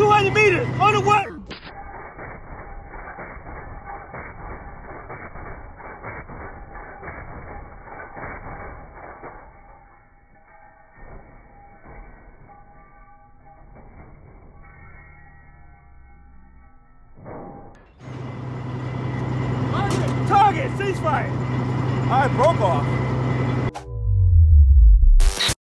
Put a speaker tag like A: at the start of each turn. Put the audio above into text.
A: 200 meters on the way. Target, ceasefire.
B: I broke off.